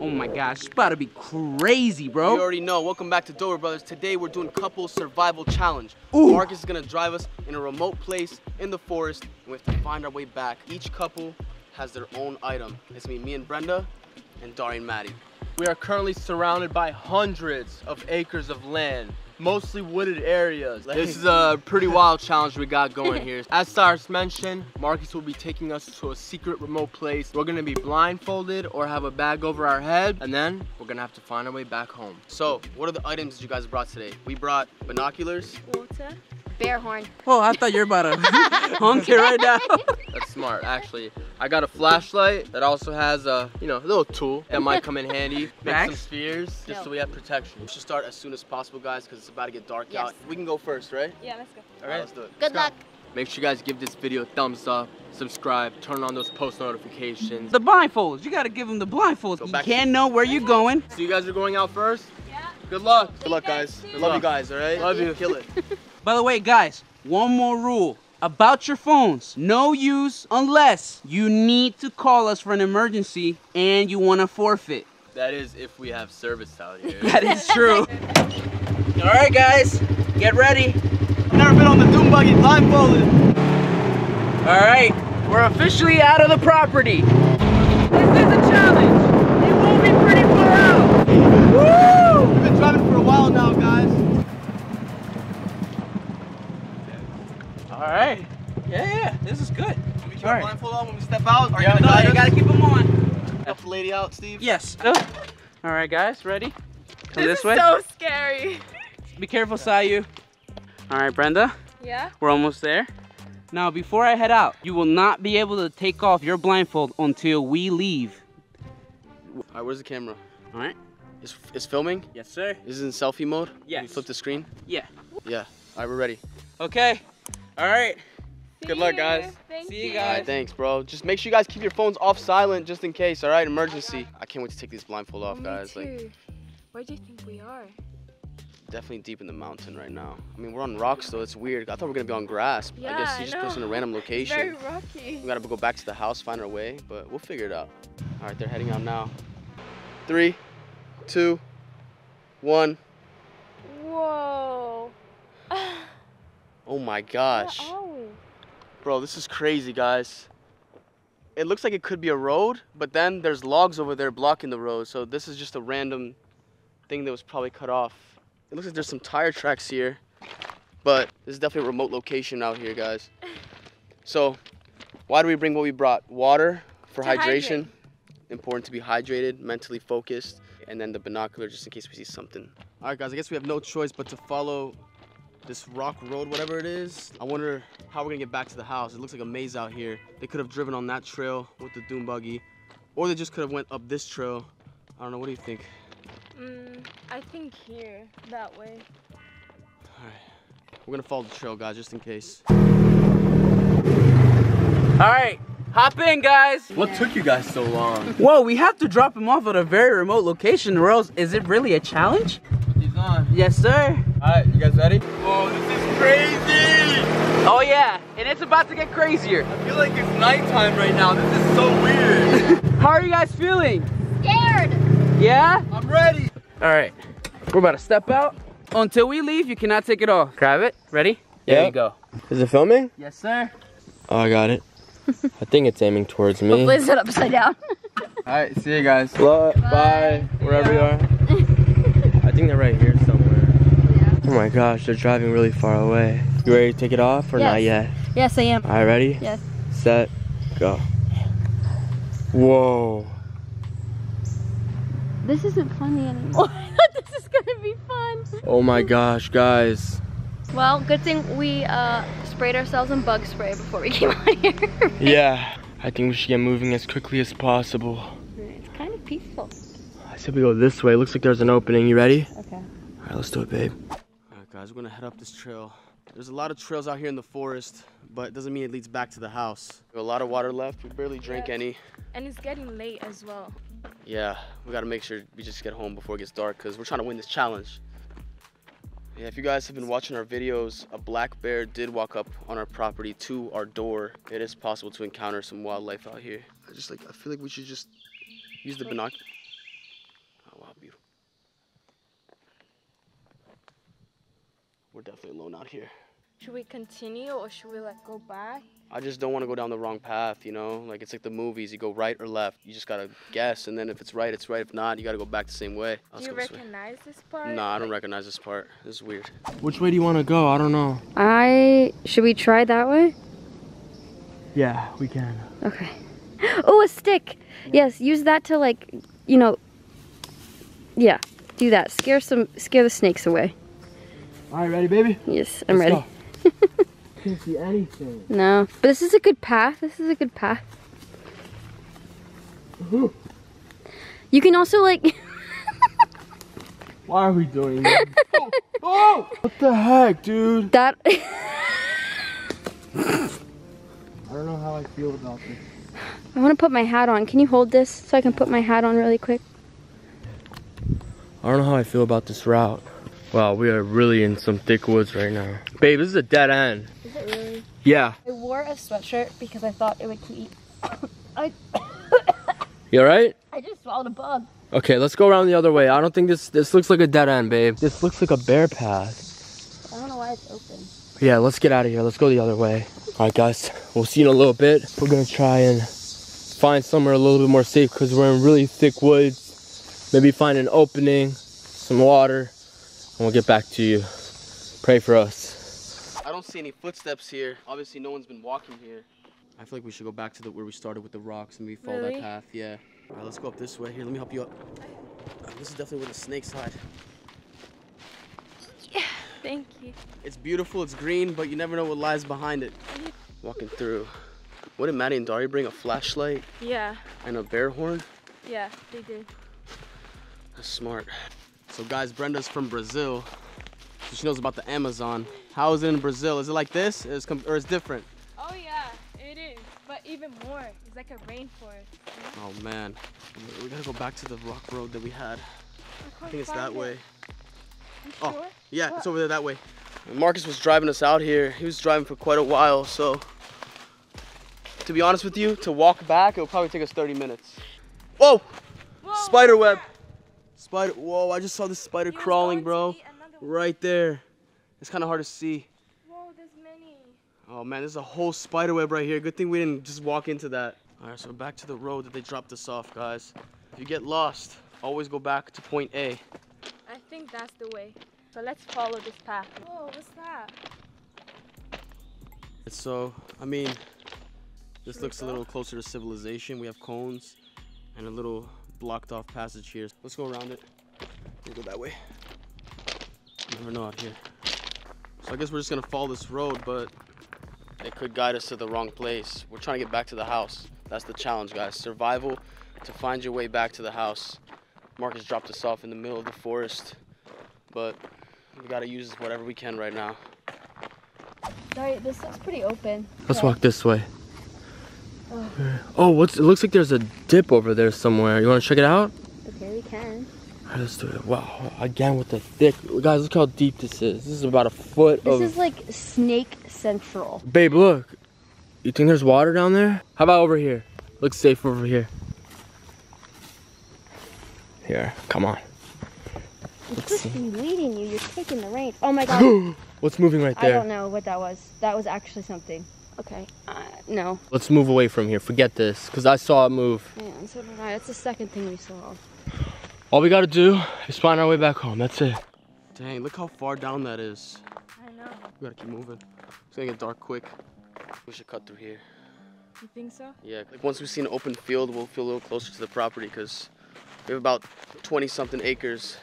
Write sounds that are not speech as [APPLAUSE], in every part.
Oh my gosh, it's about to be crazy, bro. You already know. Welcome back to Dobre Brothers. Today we're doing couple survival challenge. Ooh. Marcus is gonna drive us in a remote place in the forest, and we have to find our way back. Each couple has their own item. It's me, me and Brenda, and Darian Maddie. We are currently surrounded by hundreds of acres of land, mostly wooded areas. This is a pretty wild [LAUGHS] challenge we got going here. As Cyrus mentioned, Marcus will be taking us to a secret remote place. We're gonna be blindfolded or have a bag over our head, and then we're gonna have to find our way back home. So, what are the items that you guys brought today? We brought binoculars, Water. Bear horn. Oh, I thought you were about to [LAUGHS] honk it right now. That's smart, actually. I got a flashlight that also has a, you know, a little tool that might come in handy. Make some Facts. spheres, just so we have protection. we should start as soon as possible, guys, because it's about to get dark Yes. out. We can go first, right? Yeah, let's go. All right, let's do it. Good luck. Make sure you guys give this video a thumbs up, subscribe, turn on those post notifications. the blindfolds, you gotta give them the blindfolds. You can't know where you're going. So you guys are going out first? Yeah. Good luck. Good luck, guys. Good Love you guys, all right? Love you. Kill it. [LAUGHS] By the way, guys, one more rule about your phones. No use unless you need to call us for an emergency and you wanna forfeit. That is if we have service out here. [LAUGHS] That is true. [LAUGHS] All right, guys, get ready. I've Never been on the dune buggy blindfolded. All right, we're officially out of the property. This is a challenge. It will be pretty far out. Woo! We've been driving for a while now, guys. All right. Yeah, yeah, this is good. We keep All our right. blindfold on when we step out. Are you Yeah, gonna no, you gotta keep them on. Help the lady out, Steve. Yes. Oh. All right, guys, ready? Come this, is way. so scary. Be careful, Sayu. All right, Brenda, Yeah? we're almost there. Now, before I head out, you will not be able to take off your blindfold until we leave. All right, where's the camera? All right? Is is filming? Yes, sir. This Is it in selfie mode? Can You flip the screen? Yeah. Yeah. All right, we're ready. Okay. All right. Good luck, guys. Thank See you you. guys. All right, thanks, bro. Just make sure you guys keep your phones off silent just in case, all right? Emergency. I can't wait to take these blindfold off, Me guys. Like. Where do you think we are? definitely deep in the mountain right now. I mean, we're on rocks, though. It's weird. I thought we were going to be on grass. I Yeah, guess I you just put us in a know. random It's location. very rocky. We gotta go back to the house, find our way, but we'll figure it out. All right, they're heading out now. Three, two, one. Whoa. [LAUGHS] Oh my gosh. Where are we? Bro, this is crazy, guys. It looks like it could be a road, but then there's logs over there blocking the road. So this is just a random thing that was probably cut off. It looks like there's some tire tracks here, but this is definitely a remote location out here, guys. So why do we bring what we brought? Water for To hydration. hydrate. Important to be hydrated, mentally focused, and then the binocular just in case we see something. All right, guys, I guess we have no choice but to follow this rock road, whatever it is. I wonder how we're gonna get back to the house. It looks like a maze out here. They could have driven on that trail with the dune buggy, or they just could have went up this trail. I don't know. What do you think? Mm, I think here, that way. All right, we're gonna follow the trail, guys, just in case. All right. Hop in, guys. What took you guys so long? Whoa, we have to drop him off at a very remote location, or else is it really a challenge? He's on. Yes, sir. Alright, you guys ready? Oh, this is crazy! Oh yeah, and it's about to get crazier. I feel like it's nighttime right now. This is so weird. [LAUGHS] How are you guys feeling? Scared. Yeah? I'm ready. All right, we're about to step out. Until we leave, you cannot take it off. Grab it. Ready? There Yep. you go. Is it filming? Yes, sir. Oh, I got it. [LAUGHS] I think it's aiming towards me. Hopefully it's not upside down. Alright, see you guys. Bye. Wherever you are. [LAUGHS] I think they're right here somewhere. Oh my gosh, they're driving really far away. You ready to take it off or not yet? yes, I am. Alright, ready? Yes. Set, go. Whoa. This isn't funny anymore. [LAUGHS] This is gonna be fun. Oh my gosh, guys. Well, good thing we uh, sprayed ourselves in bug spray before we [LAUGHS] came out here. Yeah. I think we should get moving as quickly as possible. it's kind of peaceful. I said we go this way. Looks like there's an opening. You ready? Okay. Alright, let's do it, babe. All right, guys, we're gonna head up this trail. There's a lot of trails out here in the forest, but it doesn't mean it leads back to the house. We have a lot of water left. We barely drank Yeah. any. And it's getting late as well. Yeah, we gotta make sure we just get home before it gets dark because we're trying to win this challenge. Yeah, if you guys have been watching our videos, a black bear did walk up on our property to our door. It is possible to encounter some wildlife out here. I just like, I feel like we should just use the binoc. We're definitely alone out here. Should we continue or should we like go back? I just don't want to go down the wrong path, you know? Like it's like the movies, you go right or left. You just gotta guess, and then if it's right, it's right. If not, you gotta go back the same way. Do you recognize this part? Nah, I don't recognize this part. This is weird. Which way do you want to go? I don't know. I should we try that way? Yeah, we can. Okay. [GASPS] Oh, a stick. Yes, use that to like, you know. Yeah, do that. Scare some, scare the snakes away. All right, ready, baby? Yes, I'm Let's ready. go. [LAUGHS] Can't see anything. No, but this is a good path. This is a good path. You can also like. Why are we doing [LAUGHS] this? oh, oh! What the heck, dude? that. [LAUGHS] I don't know how I feel about this. I want to put my hat on. Can you hold this so I can put my hat on really quick? I don't know how I feel about this route. Wow, we are really in some thick woods right now. Babe, this is a dead end. Is it really? Yeah. I wore a sweatshirt because I thought it would keep. [COUGHS] I You alright? [COUGHS] I just swallowed a bug. Okay, let's go around the other way. I don't think this this looks like a dead end, babe. This looks like a bear path. I don't know why it's open. Yeah, let's get out of here. Let's go the other way. All right, guys. We'll see you in a little bit. We're gonna try and find somewhere a little bit more safe because we're in really thick woods. Maybe find an opening, some water, we'll get back to you. Pray for us. I don't see any footsteps here. Obviously, no one's been walking here. I feel like we should go back to the where we started with the rocks and we follow Really? that path. Yeah. All right, let's go up this way. Here, let me help you up. Uh, This is definitely where the snakes hide. Yeah, thank you. It's beautiful, it's green, but you never know what lies behind it. Walking through. What did Maddie and Dari bring? A flashlight Yeah, and a bear horn? yeah, they did. That's smart. So guys, Brenda's from Brazil. So she knows about the Amazon. How is it in Brazil? Is it like this? Is or is it different? Oh yeah, it is. But even more, it's like a rainforest. Oh man. We- gotta go back to the rock road that we had. I think it's that way. Oh, yeah, it's over there that way. Marcus was driving us out here. He was driving for quite a while, so to be honest with you, to walk back, it would probably take us 30 minutes. Whoa! Spider web! Spider, whoa, I just saw this spider crawling, bro. Right there. It's kind of hard to see. Whoa, there's many. Oh man, there's a whole spider web right here. Good thing we didn't just walk into that. All right, so back to the road that they dropped us off, guys. If you get lost, always go back to point A. I think that's the way. So let's follow this path. Whoa, what's that? So, I mean, this looks a little closer to civilization. We have cones and a little blocked off passage here. Let's go around it. We'll go that way. You never know out here. So I guess we're just gonna follow this road, but it could guide us to the wrong place. We're trying to get back to the house. That's the challenge, guys. Survival to find your way back to the house. Marcus dropped us off in the middle of the forest, but we gotta use whatever we can right now. Sorry, this looks pretty open. Let's walk this way. Oh, what's it looks like there's a dip over there somewhere. You want to check it out? Okay, we can. All right, let's do it. Wow, again with the thick. Guys, look how deep this is. This is about a foot This of. is like Snake Central. Babe, look. You think there's water down there? How about over here? Looks safe over here. Here, come on. It's just leading you. You're taking the reins. Oh my [GASPS] god. What's moving right there? I don't know what that was. That was actually something. Okay. Uh, no. Let's move away from here. Forget this, because I saw it move. Yeah, so did I. That's the second thing we saw. All we gotta do is find our way back home. That's it. Dang, look how far down that is. I know. We gotta keep moving. It's gonna get dark quick. We should cut through here. You think so? Yeah, like once we see an open field, we'll feel a little closer to the property because we have about 20 something acres.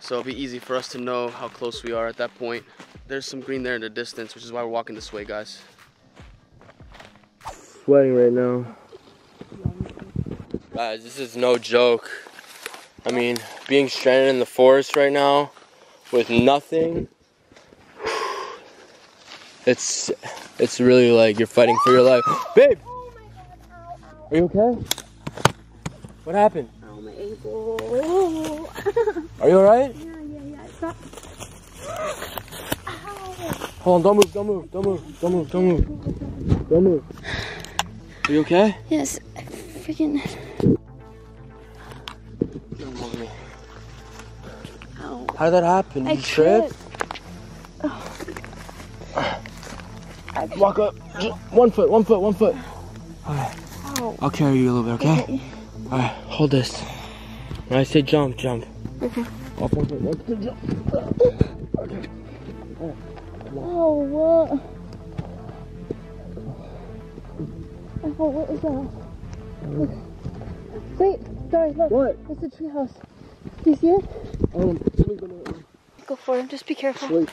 So it'll be easy for us to know how close we are at that point. There's some green there in the distance, which is why we're walking this way, guys. Sweating right now. Guys, this is no joke. I mean, being stranded in the forest right now with nothing. It's it's really like you're fighting for your life. Babe! Are you okay? What happened? Are you alright? yeah, yeah, yeah. Not. Hold on, don't move, don't move, don't move, don't move, don't move. Don't move. Are you okay? Yes. I Freaking. Ow. How did that happen? I you tripped? Alright, walk up. Just one foot, one foot, one foot. Alright. I'll carry you a little bit, okay? Alright, hold this. When I say jump, jump. Okay. One foot, jump. Oh, what? Oh, what is that? Wait, sorry, look. What? It's a treehouse. Do you see it? Um, Go for him, Just be careful.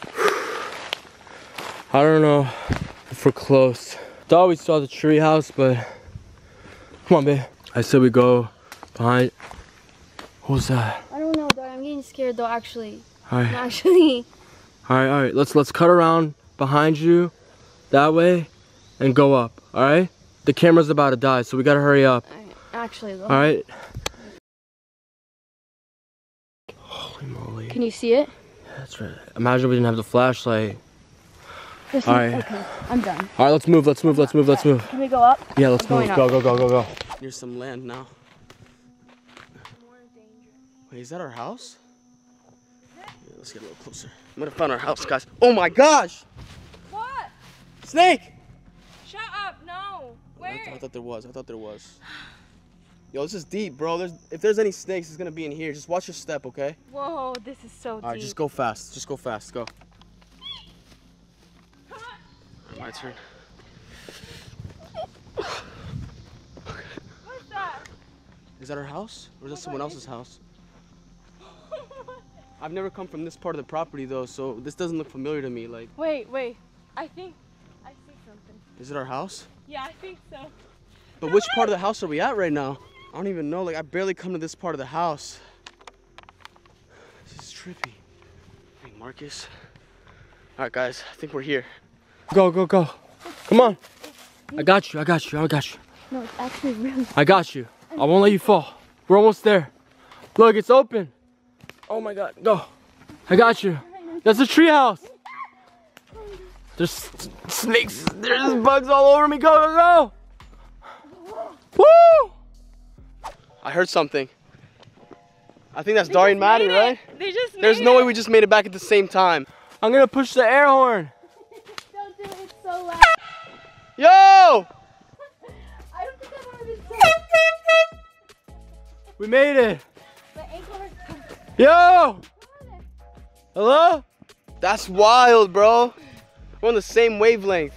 I don't know if we're close. Thought we saw the tree house, but come on, babe. I said we go behind. What was that? I don't know, though. I'm getting scared, though. Actually, All right, actually. [LAUGHS] all right, all right. Let's let's cut around behind you, that way, and go up. All right. The camera's about to die, so we gotta hurry up. Actually, though. All right. Holy moly. Can you see it? That's right. Imagine we didn't have the flashlight. There's All some- right. Okay, I'm done. All right, let's move. Let's move. Let's move. Let's move. Can we go up? Yeah, let's We're move. Go, go, go, go, go. Near some land now. Wait, is that our house? Yeah, let's get a little closer. I'm gonna find our house, guys. Oh my gosh! What? Snake! Shut up! No. I, th- I thought there was. I thought there was. Yo, this is deep, bro. There's if there's any snakes, it's gonna be in here. Just watch your step, okay? Whoa, this is so deep. All right, just go fast. Just go fast. Go. My turn. What's that? Is that our house, or is that someone else's house? I've never come from this part of the property though, so this doesn't look familiar to me. Like, wait, wait. I think I see something. is it our house? Yeah, I think so. But which part of the house are we at right now? I don't even know. Like, I barely come to this part of the house. This is trippy. Hey, Marcus. All right, guys. I think we're here. Go, go, go. Come on. I got you. I got you. I got you. No, it's actually really. I got you. I won't let you fall. We're almost there. Look, it's open. Oh my God. Go. I got you. That's a treehouse. There's snakes. There's bugs all over me. Go, go, go. Woo! I heard something. I think that's Darian Maddie, right? They just There's no way we just made it back at the same time. I'm gonna push the air horn. [LAUGHS] Don't do it. It's so loud. Yo! [LAUGHS] I don't think I've ever been so. We made it. Yo! Hello? That's wild, bro. We're on the same wavelength.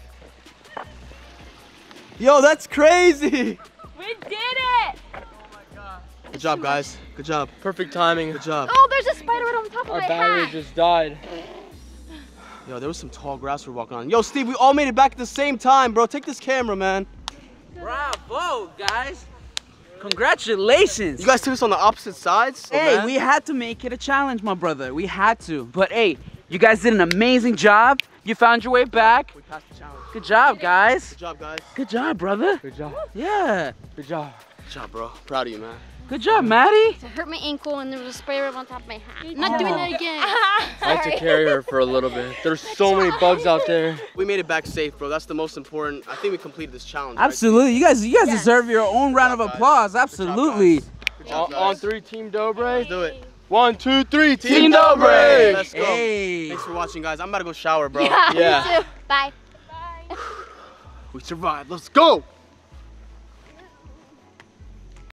Yo, that's crazy. We did it! Good job, guys. Good job. Perfect timing. Good job. Oh, there's a spider right on top of Our my battery hat. just died. Yo, there was some tall grass we're walking on. Yo, Steve, we all made it back at the same time, bro. Take this camera, man. Bravo, guys. Congratulations. You guys took us on the opposite sides. so Hey, bad. we had to make it a challenge, my brother. We had to. But hey, you guys did an amazing job. You found your way back. we passed the challenge. Good job, guys. Good job, guys. Good job, brother. Good job. Yeah. Good job. Good job, bro. Proud of you, man. Good job, Maddie. I hurt my ankle and there was a spray right on top of my hat. I'm not doing that again. [LAUGHS] I had to carry her for a little bit. There's so many bugs out there. We made it back safe, bro. That's the most important. I think we completed this challenge. right? Absolutely. You guys you guys Yes. deserve your own round of job, guys. applause. Good Absolutely. guys. Good job, On, on three, Team Dobre. Let's do it. One, two, three, Team, Team Dobre. Dobre. Let's go. Hey. Thanks for watching, guys. I'm about to go shower, bro. [LAUGHS] Yeah. Me too. Bye. [SIGHS] We survived. Let's go.